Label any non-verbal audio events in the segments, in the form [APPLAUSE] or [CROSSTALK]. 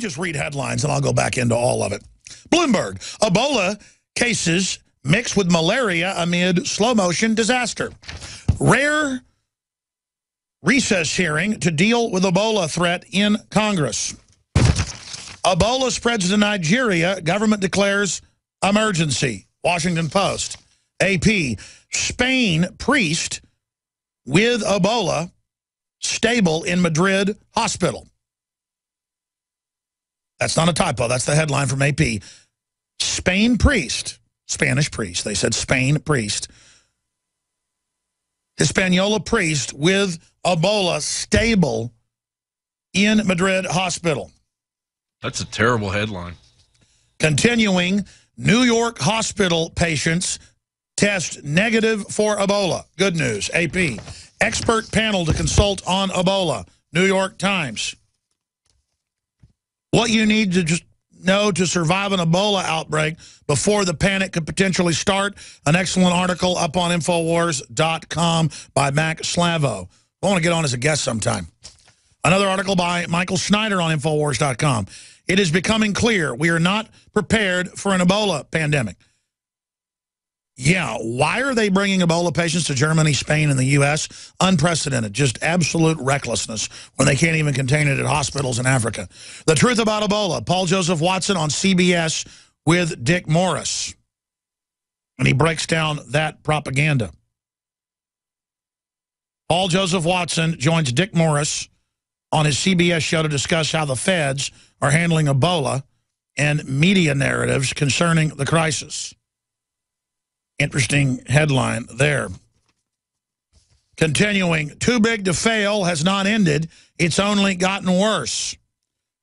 just read headlines and I'll go back into all of it. Bloomberg, Ebola cases mixed with malaria amid slow motion disaster. Rare recess hearing to deal with Ebola threat in Congress. Ebola spreads to Nigeria. Government declares emergency. Washington Post. AP. Spain priest with Ebola stable in Madrid hospital. That's not a typo. That's the headline from AP. Spain priest, Spanish priest. They said Spain priest. Hispaniola priest with Ebola stable in Madrid hospital. That's a terrible headline. Continuing, New York hospital patients test negative for Ebola. Good news, AP. Expert panel to consult on Ebola. New York Times. What you need to just know to survive an Ebola outbreak before the panic could potentially start. An excellent article up on Infowars.com by Mac Slavo. I want to get on as a guest sometime. Another article by Michael Snyder on Infowars.com. It is becoming clear we are not prepared for an Ebola pandemic. Yeah, why are they bringing Ebola patients to Germany, Spain, and the U.S.? Unprecedented, just absolute recklessness when they can't even contain it at hospitals in Africa. The truth about Ebola, Paul Joseph Watson on CBS with Dick Morris. And he breaks down that propaganda. Paul Joseph Watson joins Dick Morris on his CBS show to discuss how the feds are handling Ebola and media narratives concerning the crisis. Interesting headline there. Continuing, too big to fail has not ended. It's only gotten worse.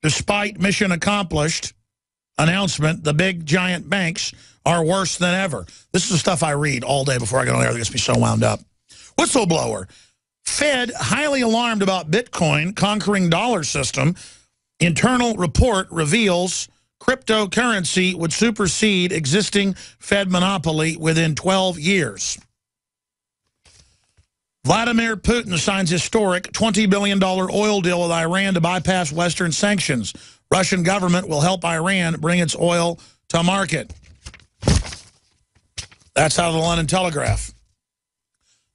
Despite mission accomplished announcement, the big giant banks are worse than ever. This is the stuff I read all day before I get on air that gets me so wound up. Whistleblower. Fed highly alarmed about Bitcoin conquering dollar system. Internal report reveals cryptocurrency would supersede existing Fed monopoly within 12 years. Vladimir Putin signs historic $20 billion oil deal with Iran to bypass Western sanctions. Russian government will help Iran bring its oil to market. That's out of the London Telegraph.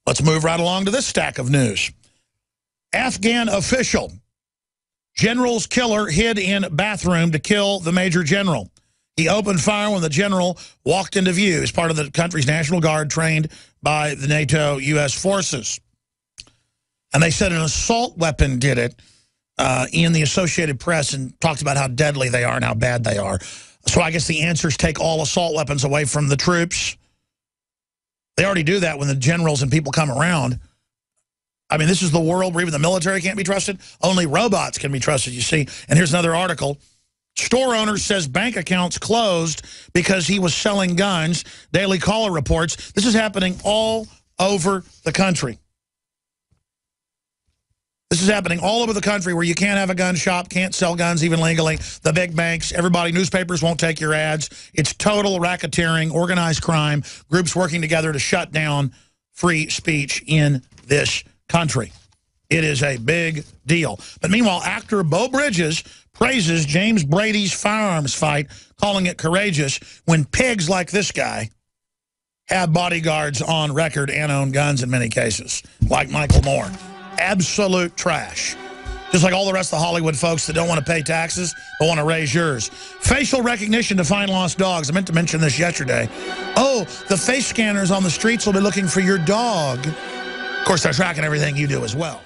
Let's move right along to this stack of news. Afghan official General's killer hid in bathroom to kill the major general. He opened fire when the general walked into view as part of the country's National Guard trained by the NATO U.S. forces. And they said an assault weapon did it uh, in the Associated Press and talked about how deadly they are and how bad they are. So I guess the answer is take all assault weapons away from the troops. They already do that when the generals and people come around. I mean, this is the world where even the military can't be trusted. Only robots can be trusted, you see. And here's another article. Store owner says bank accounts closed because he was selling guns. Daily Caller reports this is happening all over the country. This is happening all over the country where you can't have a gun shop, can't sell guns even legally. The big banks, everybody, newspapers won't take your ads. It's total racketeering, organized crime, groups working together to shut down free speech in this country. It is a big deal. But meanwhile, actor Beau Bridges praises James Brady's firearms fight, calling it courageous, when pigs like this guy have bodyguards on record and own guns in many cases, like Michael Moore. Absolute trash. Just like all the rest of the Hollywood folks that don't want to pay taxes, but want to raise yours. Facial recognition to find lost dogs. I meant to mention this yesterday. Oh, the face scanners on the streets will be looking for your dog. Of course, they're tracking everything you do as well.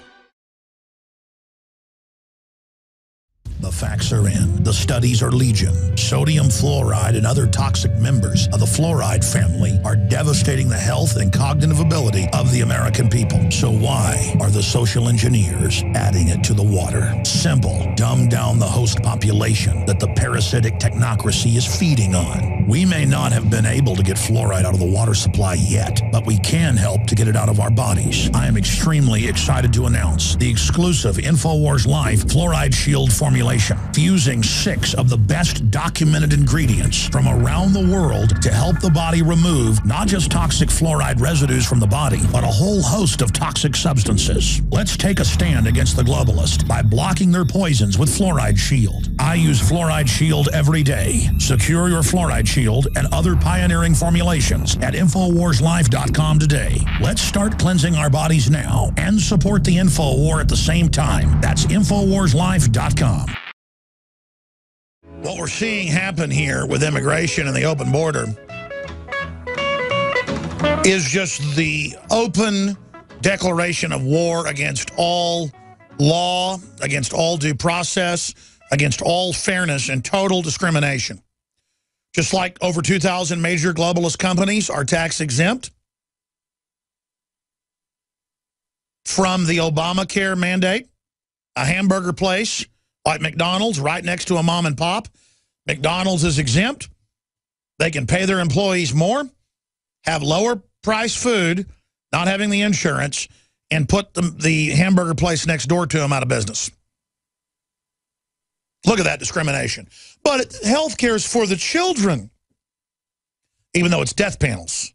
The facts are in. The studies are legion. Sodium fluoride and other toxic members of the fluoride family are devastating the health and cognitive ability of the American people. So why are the social engineers adding it to the water? Simple. Dumb down the host population that the parasitic technocracy is feeding on. We may not have been able to get fluoride out of the water supply yet, but we can help to get it out of our bodies. I am extremely excited to announce the exclusive InfoWars Life Fluoride Shield formulation, fusing six of the best documented ingredients from around the world to help the body remove not just toxic fluoride residues from the body, but a whole host of toxic substances. Let's take a stand against the globalist by blocking their poisons with Fluoride Shield. I use Fluoride Shield every day. Secure your Fluoride Shield and other pioneering formulations at InfoWarsLife.com today. Let's start cleansing our bodies now and support the Info War at the same time. That's InfoWarsLife.com. What we're seeing happen here with immigration and the open border is just the open declaration of war against all law, against all due process, against all fairness and total discrimination. Just like over 2,000 major globalist companies are tax exempt from the Obamacare mandate, a hamburger place like McDonald's right next to a mom and pop, McDonald's is exempt. They can pay their employees more, have lower price food, not having the insurance, and put the, the hamburger place next door to them out of business. Look at that discrimination. But health care is for the children, even though it's death panels.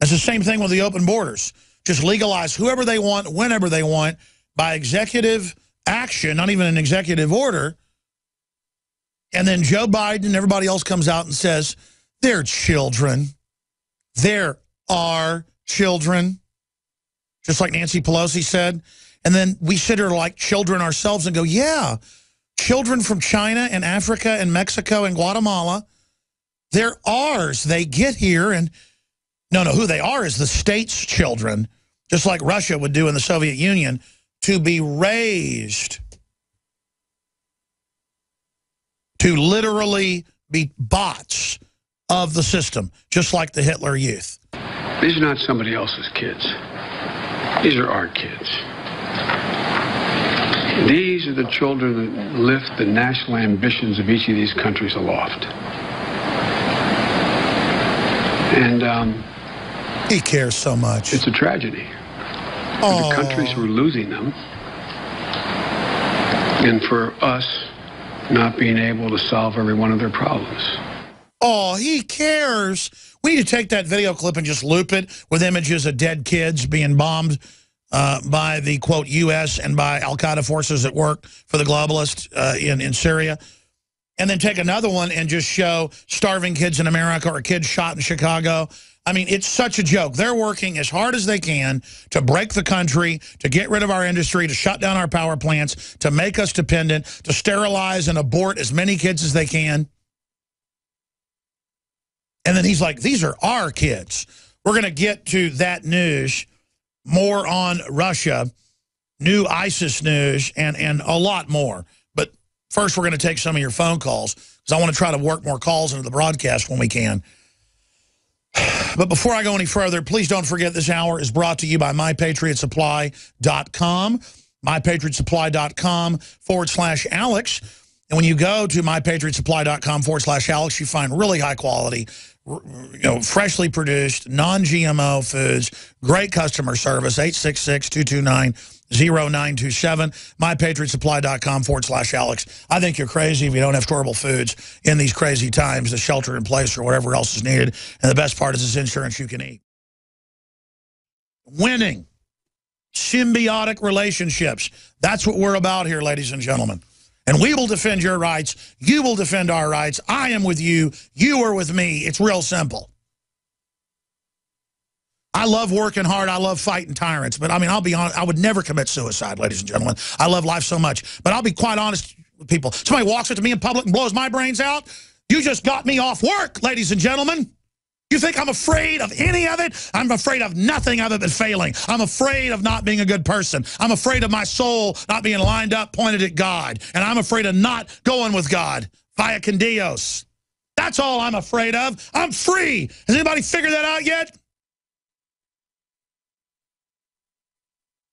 It's the same thing with the open borders. Just legalize whoever they want, whenever they want, by executive action, not even an executive order. And then Joe Biden and everybody else comes out and says, they're children. There are children. Just like Nancy Pelosi said. And then we sit here like children ourselves and go, yeah, children from China and Africa and Mexico and Guatemala, they're ours. They get here and no, no, who they are is the state's children, just like Russia would do in the Soviet Union, to be raised to literally be bots of the system, just like the Hitler Youth. These are not somebody else's kids. These are our kids. These are the children that lift the national ambitions of each of these countries aloft. And um, he cares so much. It's a tragedy. For the countries who are losing them, and for us not being able to solve every one of their problems. Oh, he cares. We need to take that video clip and just loop it with images of dead kids being bombed uh, by the, quote, U.S. and by al-Qaeda forces at work for the globalists uh, in, in Syria. And then take another one and just show starving kids in America or kids shot in Chicago. I mean, it's such a joke. They're working as hard as they can to break the country, to get rid of our industry, to shut down our power plants, to make us dependent, to sterilize and abort as many kids as they can. And then he's like, these are our kids. We're going to get to that news, more on Russia, new ISIS news, and, and a lot more. But first, we're going to take some of your phone calls because I want to try to work more calls into the broadcast when we can. But before I go any further, please don't forget this hour is brought to you by MyPatriotSupply.com. MyPatriotSupply.com forward slash Alex. And when you go to MyPatriotSupply.com forward slash Alex, you find really high quality, you know, freshly produced, non-GMO foods, great customer service, 866-229-0927, mypatriotsupply.com forward slash Alex. I think you're crazy if you don't have storable foods in these crazy times, the shelter in place or whatever else is needed. And the best part is this insurance you can eat. Winning. Symbiotic relationships. That's what we're about here, ladies and gentlemen. And we will defend your rights. You will defend our rights. I am with you. You are with me. It's real simple. I love working hard. I love fighting tyrants. But, I mean, I'll be honest. I would never commit suicide, ladies and gentlemen. I love life so much. But I'll be quite honest with people. Somebody walks up to me in public and blows my brains out. You just got me off work, ladies and gentlemen. You think I'm afraid of any of it? I'm afraid of nothing other than failing. I'm afraid of not being a good person. I'm afraid of my soul not being lined up, pointed at God. And I'm afraid of not going with God via con Dios. That's all I'm afraid of. I'm free. Has anybody figured that out yet?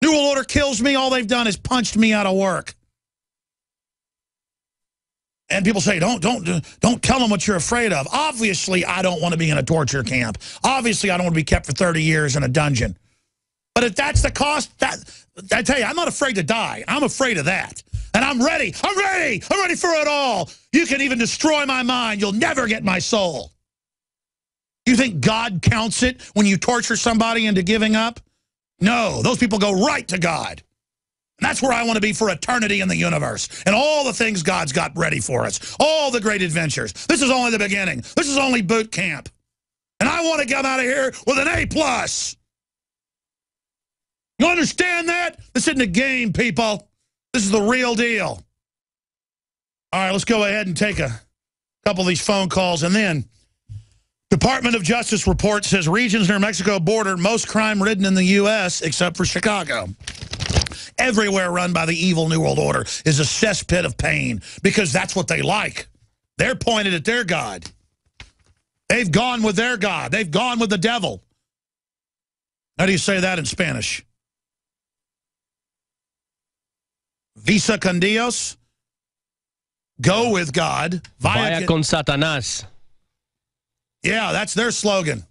New World Order kills me. All they've done is punched me out of work. And people say, don't, don't, don't tell them what you're afraid of. Obviously, I don't want to be in a torture camp. Obviously, I don't want to be kept for 30 years in a dungeon. But if that's the cost, that I tell you, I'm not afraid to die. I'm afraid of that. And I'm ready. I'm ready. I'm ready for it all. You can even destroy my mind. You'll never get my soul. You think God counts it when you torture somebody into giving up? No, those people go right to God. And that's where I want to be for eternity in the universe. And all the things God's got ready for us. All the great adventures. This is only the beginning. This is only boot camp. And I want to come out of here with an A+. plus. You understand that? This isn't a game, people. This is the real deal. All right, let's go ahead and take a couple of these phone calls. And then Department of Justice report says regions near Mexico border most crime-ridden in the U.S. except for Chicago everywhere run by the evil New World Order is a cesspit of pain because that's what they like. They're pointed at their God. They've gone with their God. They've gone with the devil. How do you say that in Spanish? Visa con Dios. Go with God. Vaya, Vaya con Satanás. Yeah, that's their slogan.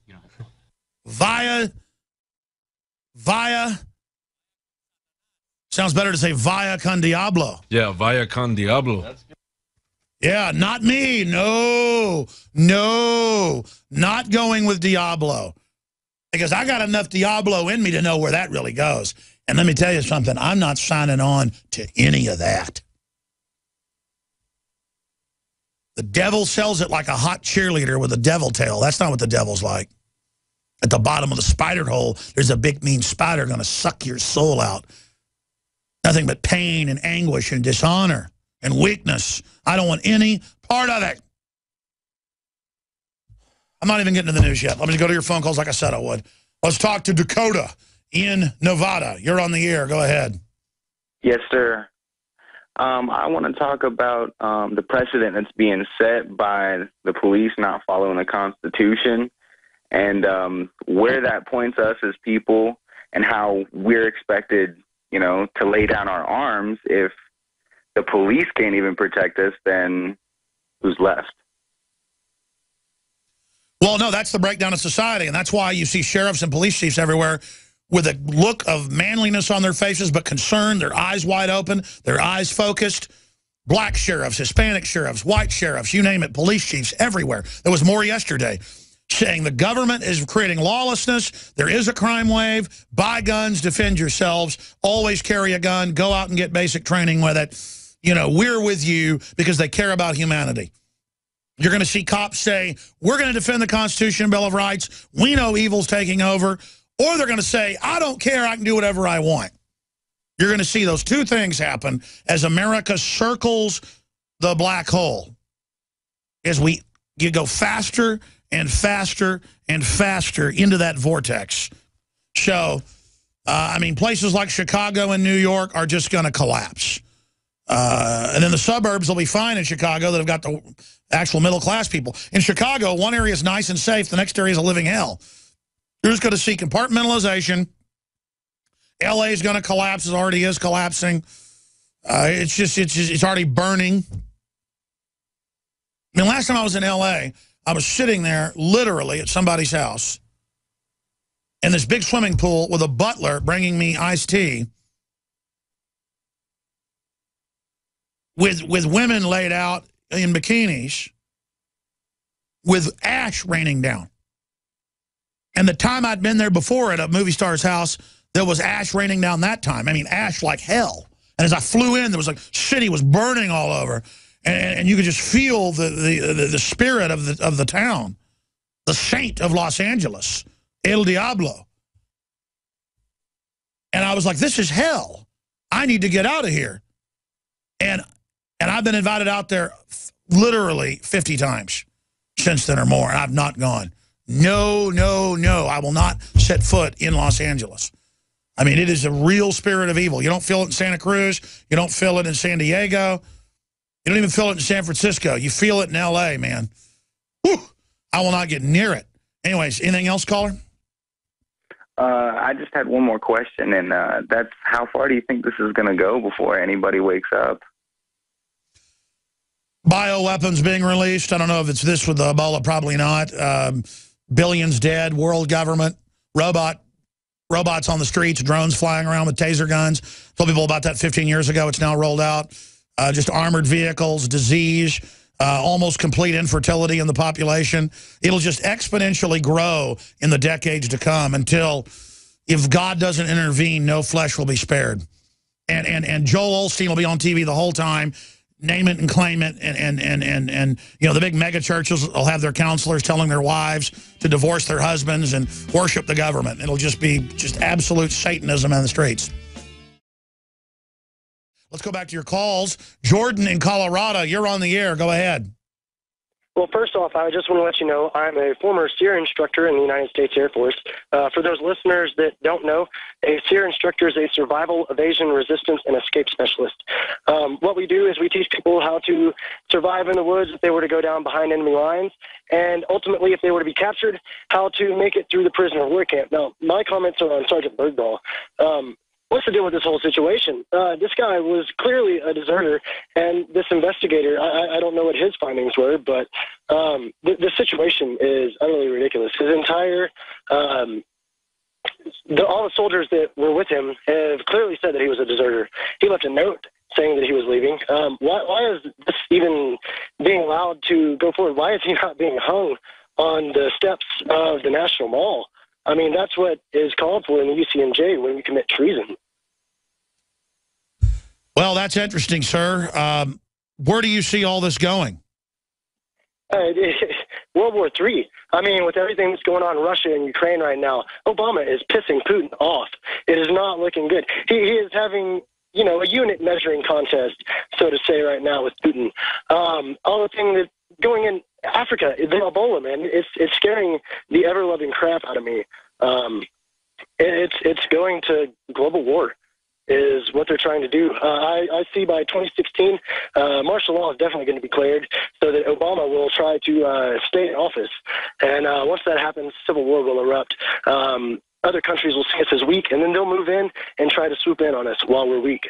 Via, via Sounds better to say via con diablo. Yeah, via con diablo. Yeah, not me. No, no, not going with Diablo. Because I got enough Diablo in me to know where that really goes. And let me tell you something, I'm not signing on to any of that. The devil sells it like a hot cheerleader with a devil tail. That's not what the devil's like. At the bottom of the spider hole, there's a big mean spider going to suck your soul out. Nothing but pain and anguish and dishonor and weakness. I don't want any part of it. I'm not even getting to the news yet. Let me go to your phone calls like I said I would. Let's talk to Dakota in Nevada. You're on the air. Go ahead. Yes, sir. Um, I want to talk about um, the precedent that's being set by the police not following the Constitution and um, where that points us as people and how we're expected you know, to lay down our arms. If the police can't even protect us, then who's left? Well, no, that's the breakdown of society, and that's why you see sheriffs and police chiefs everywhere with a look of manliness on their faces, but concern, their eyes wide open, their eyes focused. Black sheriffs, Hispanic sheriffs, white sheriffs, you name it, police chiefs everywhere. There was more yesterday saying the government is creating lawlessness. There is a crime wave. Buy guns, defend yourselves. Always carry a gun. Go out and get basic training with it. You know, we're with you because they care about humanity. You're going to see cops say, we're going to defend the Constitution and Bill of Rights. We know evil's taking over. Or they're going to say, I don't care. I can do whatever I want. You're going to see those two things happen as America circles the black hole. As we you go faster and faster and faster into that vortex. So, uh, I mean, places like Chicago and New York are just going to collapse. Uh, and then the suburbs will be fine in Chicago that have got the actual middle-class people. In Chicago, one area is nice and safe. The next area is a living hell. You're going to see compartmentalization. L.A. is going to collapse. It already is collapsing. Uh, it's just, it's just, it's already burning. I mean, last time I was in L.A., I was sitting there literally at somebody's house in this big swimming pool with a butler bringing me iced tea with, with women laid out in bikinis with ash raining down. And the time I'd been there before at a movie star's house, there was ash raining down that time. I mean, ash like hell. And as I flew in, there was like, city was burning all over and, and you could just feel the, the, the spirit of the of the town, the saint of Los Angeles, El Diablo. And I was like, this is hell. I need to get out of here. And and I've been invited out there literally 50 times since then or more, and I've not gone. No, no, no, I will not set foot in Los Angeles. I mean, it is a real spirit of evil. You don't feel it in Santa Cruz. You don't feel it in San Diego. You don't even feel it in San Francisco. You feel it in L.A., man. Whew, I will not get near it. Anyways, anything else, caller? Uh, I just had one more question, and uh, that's how far do you think this is going to go before anybody wakes up? Bioweapons being released. I don't know if it's this with the Ebola, probably not. Um, billions dead, world government, robot robots on the streets, drones flying around with taser guns. Told people about that 15 years ago. It's now rolled out. Uh, just armored vehicles, disease, uh, almost complete infertility in the population. It'll just exponentially grow in the decades to come until, if God doesn't intervene, no flesh will be spared. And, and, and Joel Osteen will be on TV the whole time name it and claim it and and and and and you know the big mega churches will have their counselors telling their wives to divorce their husbands and worship the government. It'll just be just absolute satanism on the streets. Let's go back to your calls. Jordan in colorado you're on the air. Go ahead well, first off, I just want to let you know I'm a former SERE instructor in the United States Air Force. Uh, for those listeners that don't know, a SERE instructor is a survival, evasion, resistance, and escape specialist. Um, what we do is we teach people how to survive in the woods if they were to go down behind enemy lines, and ultimately, if they were to be captured, how to make it through the prisoner of war camp. Now, my comments are on Sergeant Bergdahl. Um, what's the deal with this whole situation? Uh, this guy was clearly a deserter, and this investigator, I, I don't know what his findings were, but um, the, the situation is utterly ridiculous. His entire, um, the, all the soldiers that were with him have clearly said that he was a deserter. He left a note saying that he was leaving. Um, why, why is this even being allowed to go forward? Why is he not being hung on the steps of the National Mall? I mean, that's what is called for in the UCMJ when you commit treason. Well, that's interesting, sir. Um, where do you see all this going? Uh, [LAUGHS] World War Three. I mean, with everything that's going on in Russia and Ukraine right now, Obama is pissing Putin off. It is not looking good. He, he is having you know, a unit measuring contest, so to say, right now with Putin. Um, all the thing that going in Africa, the Ebola, man, it's it's scaring the ever loving crap out of me. Um, it's it's going to global war is what they're trying to do. Uh, I, I see by 2016, uh, martial law is definitely going to be declared so that Obama will try to uh, stay in office. And uh, once that happens, civil war will erupt. Um, other countries will see us as weak, and then they'll move in and try to swoop in on us while we're weak.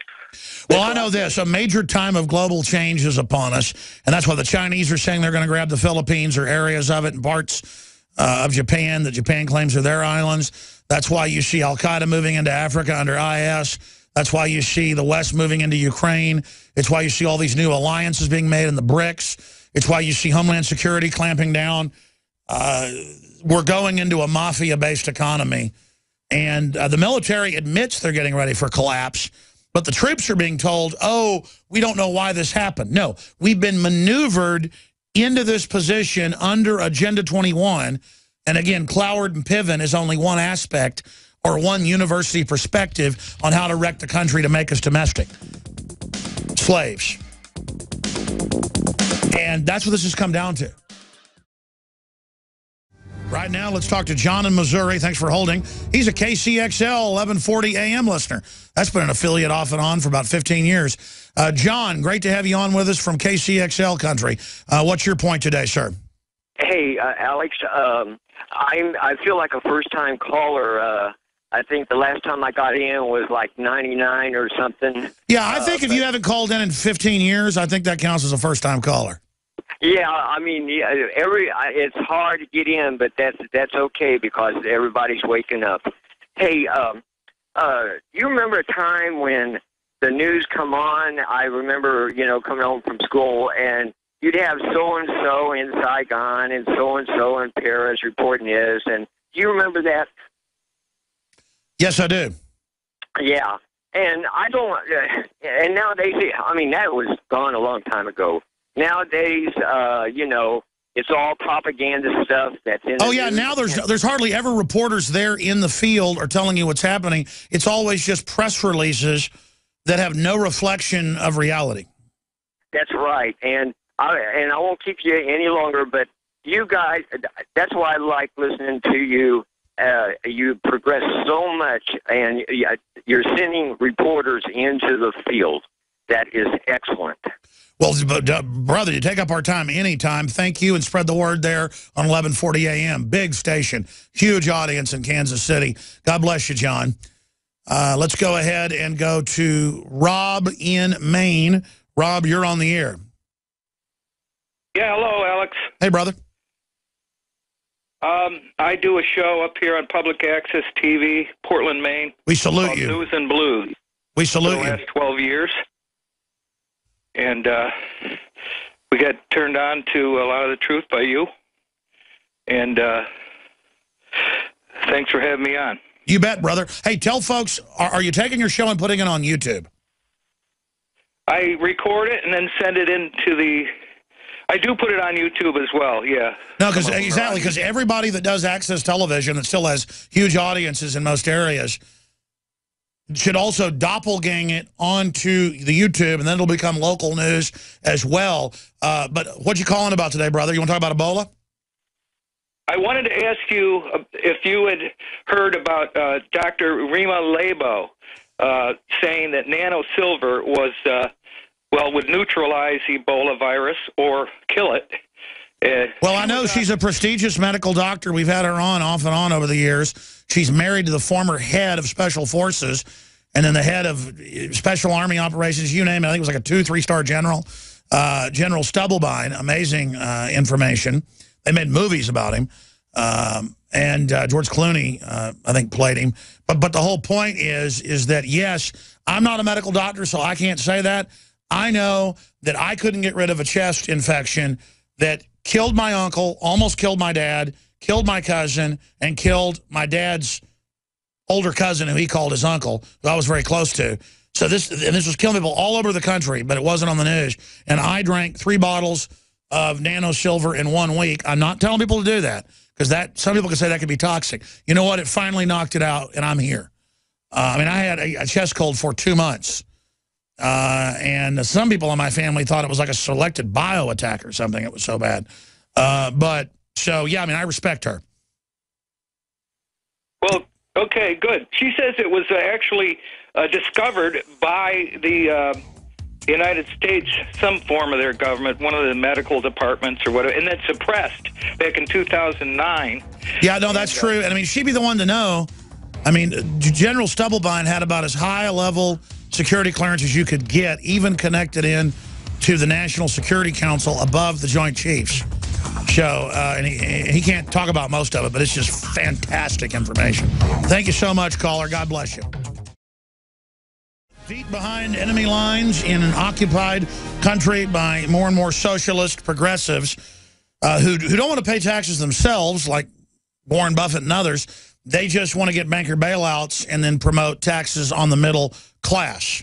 Well, I know this. A major time of global change is upon us, and that's why the Chinese are saying they're going to grab the Philippines or areas of it and parts uh, of Japan that Japan claims are their islands. That's why you see al-Qaeda moving into Africa under IS. That's why you see the West moving into Ukraine. It's why you see all these new alliances being made in the BRICS. It's why you see Homeland Security clamping down. We're going into a mafia-based economy. And uh, the military admits they're getting ready for collapse. But the troops are being told, oh, we don't know why this happened. No, we've been maneuvered into this position under Agenda 21. And again, Cloward and Piven is only one aspect or one university perspective on how to wreck the country to make us domestic. Slaves. And that's what this has come down to. Right now, let's talk to John in Missouri. Thanks for holding. He's a KCXL 1140 AM listener. That's been an affiliate off and on for about 15 years. Uh, John, great to have you on with us from KCXL country. Uh, what's your point today, sir? Hey, uh, Alex. Um, I'm, I feel like a first-time caller. Uh, I think the last time I got in was like 99 or something. Yeah, I think if you haven't called in in 15 years, I think that counts as a first-time caller. Yeah, I mean, yeah, every it's hard to get in, but that's that's okay because everybody's waking up. Hey, um, uh, you remember a time when the news come on? I remember, you know, coming home from school and you'd have so and so in Saigon and so and so in Paris reporting this, and do you remember that? Yes, I do. Yeah, and I don't. Uh, and now nowadays, I mean, that was gone a long time ago. Nowadays, uh, you know, it's all propaganda stuff that's in. Oh yeah, now there's there's hardly ever reporters there in the field or telling you what's happening. It's always just press releases that have no reflection of reality. That's right, and I and I won't keep you any longer, but you guys, that's why I like listening to you uh, you progress so much, and you're sending reporters into the field. That is excellent. Well, uh, brother, you take up our time anytime. Thank you and spread the word there on 1140 a.m. Big station, huge audience in Kansas City. God bless you, John. Uh, let's go ahead and go to Rob in Maine. Rob, you're on the air. Yeah, hello, Alex. Hey, brother. Um, I do a show up here on Public Access TV, Portland, Maine. We salute you. News and Blues. We salute the you. last 12 years. And uh, we got turned on to a lot of the truth by you. And uh, thanks for having me on. You bet, brother. Hey, tell folks, are, are you taking your show and putting it on YouTube? I record it and then send it into the. I do put it on YouTube as well. Yeah. No, because Some of them are exactly because everybody that does access television that still has huge audiences in most areas should also doppelgang it onto the YouTube, and then it'll become local news as well. Uh, but what you calling about today, brother? You want to talk about Ebola? I wanted to ask you uh, if you had heard about uh, Dr. Rima Laibow uh, saying that nano silver was, uh, well, would neutralize Ebola virus or kill it. Uh, Well, I know she's a prestigious medical doctor. We've had her on off and on over the years. She's married to the former head of Special Forces and then the head of uh, Special Army Operations, you name it. I think it was like a two, three-star general, uh, General Stubblebine. Amazing uh, information. They made movies about him. Um, and uh, George Clooney, uh, I think, played him. But but the whole point is is that, yes, I'm not a medical doctor, so I can't say that. I know that I couldn't get rid of a chest infection that killed my uncle, almost killed my dad, killed my cousin, and killed my dad's older cousin who he called his uncle, who I was very close to. So this and this was killing people all over the country, but it wasn't on the news. And I drank three bottles of nano silver in one week. I'm not telling people to do that because that some people can say that could be toxic. You know what? It finally knocked it out, and I'm here. Uh, I mean, I had a, a chest cold for two months. Uh, and some people in my family thought it was like a selected bio attack or something. It was so bad. Uh, but so, yeah, I mean, I respect her. Well, okay, good. She says it was uh, actually uh, discovered by the uh, United States, some form of their government, one of the medical departments or whatever, and then suppressed back in 2009. Yeah, no, that's true. And I mean, she'd be the one to know. I mean, General Stubblebine had about as high a level security clearance as you could get, even connected in to the National Security Council above the Joint Chiefs. So, uh, and he, he can't talk about most of it, but it's just fantastic information. Thank you so much, caller. God bless you. Feet behind enemy lines in an occupied country by more and more socialist progressives uh, who, who don't want to pay taxes themselves, like Warren Buffett and others. They just want to get banker bailouts and then promote taxes on the middle class.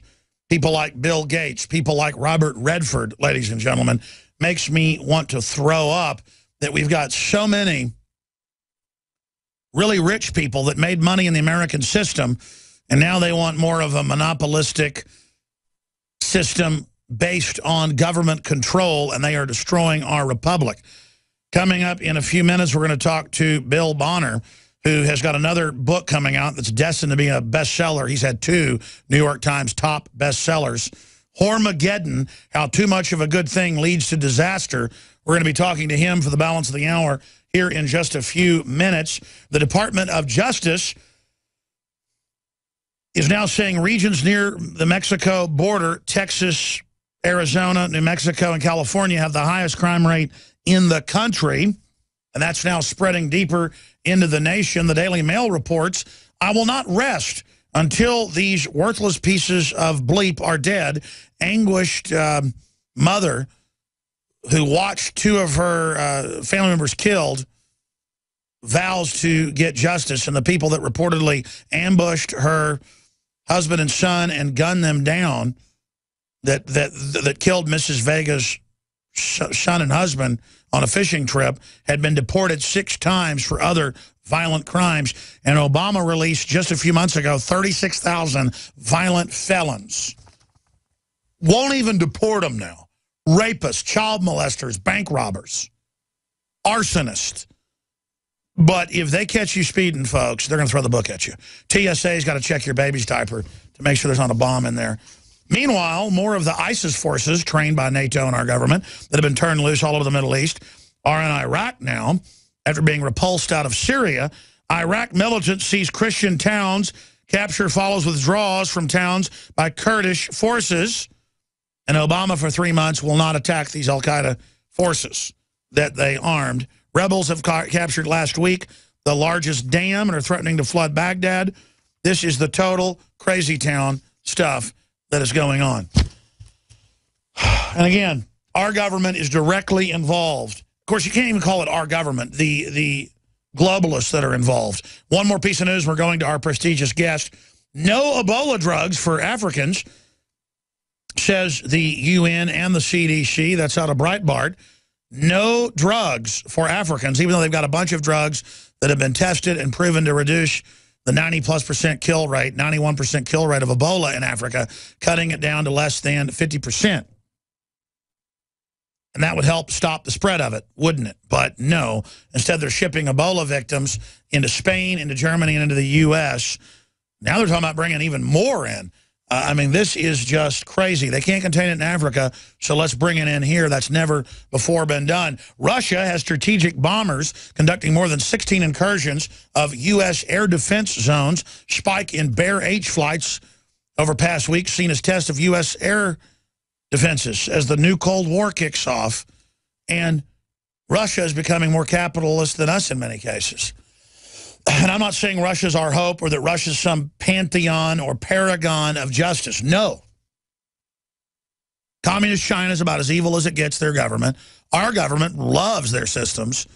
People like Bill Gates, people like Robert Redford, ladies and gentlemen, makes me want to throw up that we've got so many really rich people that made money in the American system, and now they want more of a monopolistic system based on government control, and they are destroying our republic. Coming up in a few minutes, we're going to talk to Bill Bonner, who has got another book coming out that's destined to be a bestseller. He's had two New York Times top bestsellers. Hormegeddon, How Too Much of a Good Thing Leads to Disaster. We're going to be talking to him for the balance of the hour here in just a few minutes. The Department of Justice is now saying regions near the Mexico border, Texas, Arizona, New Mexico, and California have the highest crime rate in the country. And that's now spreading deeper into the nation. The Daily Mail reports, I will not rest until these worthless pieces of bleep are dead. Anguished um, mother who watched two of her uh, family members killed vows to get justice. And the people that reportedly ambushed her husband and son and gunned them down that, that, that killed Mrs. Vega's son and husband on a fishing trip had been deported six times for other violent crimes. And Obama released just a few months ago 36,000 violent felons. Won't even deport them now. Rapists, child molesters, bank robbers, arsonists. But if they catch you speeding, folks, they're going to throw the book at you. TSA's got to check your baby's diaper to make sure there's not a bomb in there. Meanwhile, more of the ISIS forces trained by NATO and our government that have been turned loose all over the Middle East are in Iraq now after being repulsed out of Syria. Iraq militants seize Christian towns. Capture follows withdrawals from towns by Kurdish forces. And Obama, for three months, will not attack these al-Qaeda forces that they armed. Rebels have ca captured last week the largest dam and are threatening to flood Baghdad. This is the total crazy town stuff that is going on. [SIGHS] And again, our government is directly involved. Of course, you can't even call it our government, the, the globalists that are involved. One more piece of news, we're going to our prestigious guest. No Ebola drugs for Africans, says the UN and the CDC. That's out of Breitbart. No drugs for Africans, even though they've got a bunch of drugs that have been tested and proven to reduce the 90 plus percent kill rate, 91 percent kill rate of Ebola in Africa, cutting it down to less than 50 percent. And that would help stop the spread of it, wouldn't it? But no. Instead, they're shipping Ebola victims into Spain, into Germany, and into the U.S. Now they're talking about bringing even more in. Uh, I mean, this is just crazy. They can't contain it in Africa, so let's bring it in here. That's never before been done. Russia has strategic bombers conducting more than 16 incursions of U.S. air defense zones. Spike in Bear H flights over past weeks seen as test of U.S. air defenses as the new Cold War kicks off. And Russia is becoming more capitalist than us in many cases. And I'm not saying Russia's our hope or that Russia's some pantheon or paragon of justice. No. Communist China is about as evil as it gets, their government. Our government loves their systems.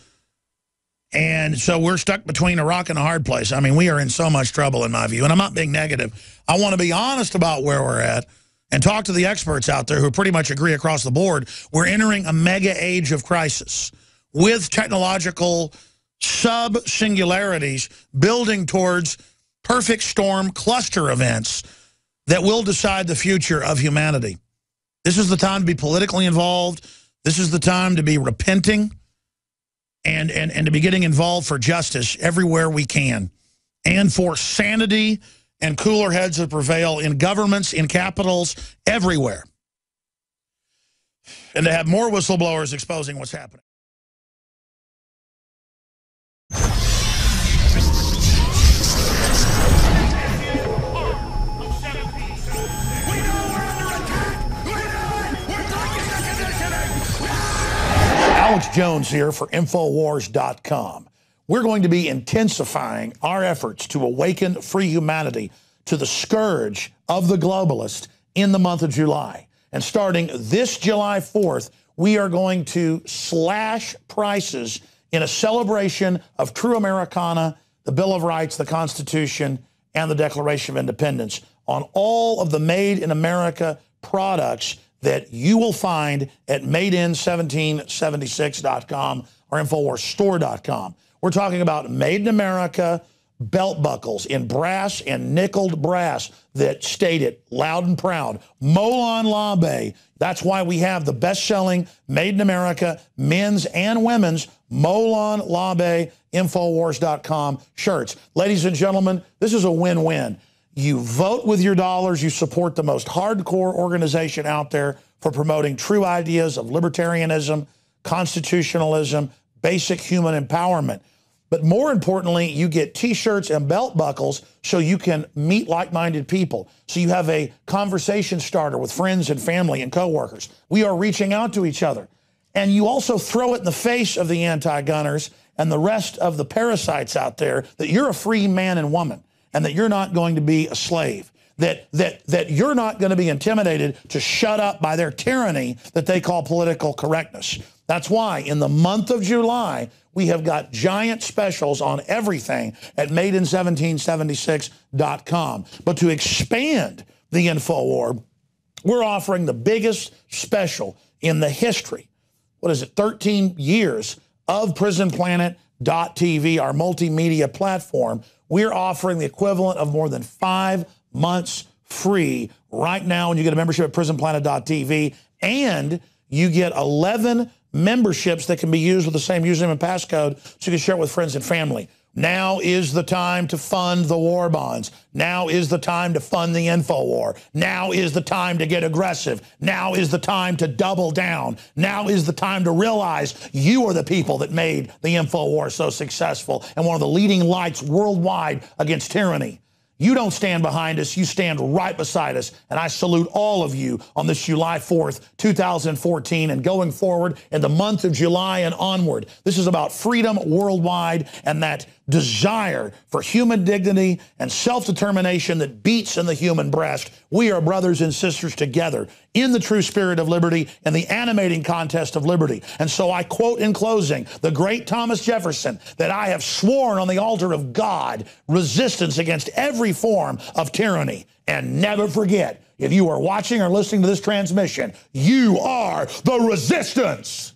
And so we're stuck between a rock and a hard place. I mean, we are in so much trouble, in my view. And I'm not being negative. I want to be honest about where we're at and talk to the experts out there who pretty much agree across the board, we're entering a mega age of crisis with technological sub-singularities building towards perfect storm cluster events that will decide the future of humanity. This is the time to be politically involved. This is the time to be repenting and, and, and to be getting involved for justice everywhere we can and for sanity and cooler heads that prevail in governments, in capitals, everywhere. And to have more whistleblowers exposing what's happening. Alex Jones here for Infowars.com we're going to be intensifying our efforts to awaken free humanity to the scourge of the globalist in the month of July. And starting this July 4th, we are going to slash prices in a celebration of true Americana, the Bill of Rights, the Constitution, and the Declaration of Independence on all of the made in America products that you will find at madein1776.com or InfoWarsStore.com. We're talking about made in America belt buckles in brass and nickeled brass that state it loud and proud. Molon Labe. That's why we have the best-selling Made in America men's and women's Molon Labe Infowars.com shirts. Ladies and gentlemen, this is a win-win. You vote with your dollars. You support the most hardcore organization out there for promoting true ideas of libertarianism, constitutionalism, basic human empowerment. But more importantly, you get t-shirts and belt buckles so you can meet like-minded people. So you have a conversation starter with friends and family and coworkers. We are reaching out to each other. And you also throw it in the face of the anti-gunners and the rest of the parasites out there that you're a free man and woman and that you're not going to be a slave. That, that, that you're not going to be intimidated to shut up by their tyranny that they call political correctness. That's why in the month of July, we have got giant specials on everything at madein1776.com. But to expand the InfoWar, we're offering the biggest special in the history, what is it, 13 years of PrisonPlanet.tv, our multimedia platform. We're offering the equivalent of more than five months free right now when you get a membership at PrisonPlanet.tv and you get 11 memberships that can be used with the same username and passcode so you can share it with friends and family. Now is the time to fund the war bonds. Now is the time to fund the info war. Now is the time to get aggressive. Now is the time to double down. Now is the time to realize you are the people that made the info war so successful and one of the leading lights worldwide against tyranny. You don't stand behind us, you stand right beside us. And I salute all of you on this July 4th, 2014, and going forward in the month of July and onward. This is about freedom worldwide and that desire for human dignity and self-determination that beats in the human breast. We are brothers and sisters together in the true spirit of liberty and the animating contest of liberty. And so I quote in closing the great Thomas Jefferson that I have sworn on the altar of God resistance against every form of tyranny. And never forget, if you are watching or listening to this transmission, you are the resistance.